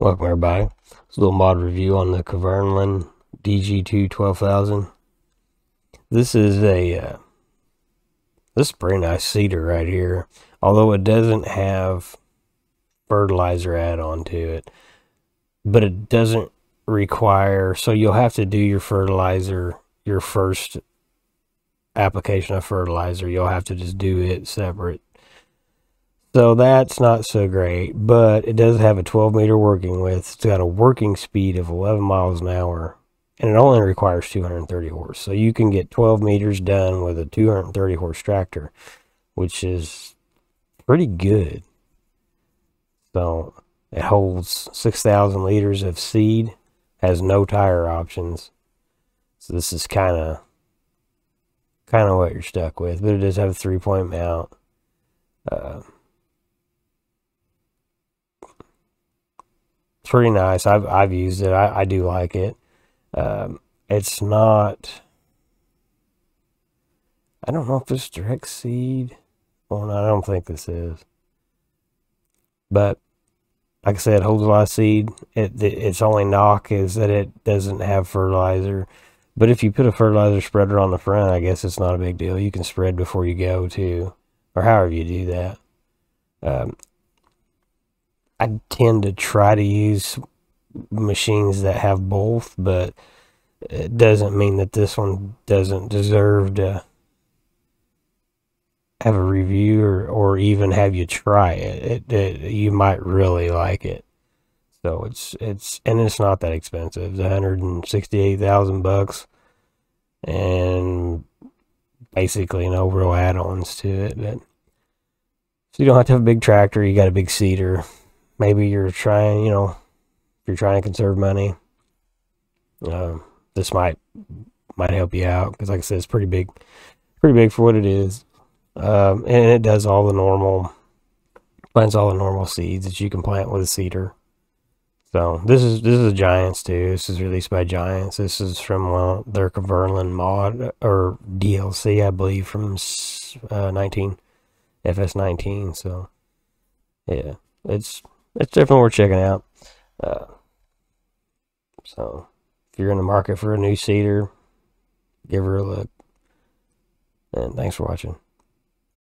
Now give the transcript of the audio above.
Welcome everybody. It's a little mod review on the Kverneland DG2 12000. This is a uh, this is pretty nice seeder right here. Although it doesn't have fertilizer add-on to it, but it doesn't require. So you'll have to do your fertilizer your first application of fertilizer. You'll have to just do it separate so that's not so great, but it does have a 12 meter working width. It's got a working speed of 11 miles an hour, and it only requires 230 horse. So you can get 12 meters done with a 230 horse tractor, which is pretty good. So it holds 6,000 liters of seed, has no tire options. So this is kind of kind of what you're stuck with, but it does have a three point mount. Uh, pretty nice. I've I've used it. I, I do like it. Um, it's not. I don't know if this direct seed. Well, no, I don't think this is. But like I said, it holds a lot of seed. It, it its only knock is that it doesn't have fertilizer. But if you put a fertilizer spreader on the front, I guess it's not a big deal. You can spread before you go too, or however you do that. Um, I tend to try to use machines that have both, but it doesn't mean that this one doesn't deserve to have a review or, or even have you try it. It, it. You might really like it. So it's it's and it's not that expensive. It's 168,000 bucks and basically no real add-ons to it, but so you don't have to have a big tractor, you got a big seeder maybe you're trying, you know, if you're trying to conserve money, uh, this might might help you out because, like I said, it's pretty big, pretty big for what it is, um, and it does all the normal, plants all the normal seeds that you can plant with a seeder. So this is this is a Giants too. This is released by Giants. This is from uh, their Kverneland mod or DLC, I believe, from uh, 19 FS19. So yeah, it's it's definitely worth checking out. Uh, so if you're in the market for a new seeder, give her a look. And thanks for watching.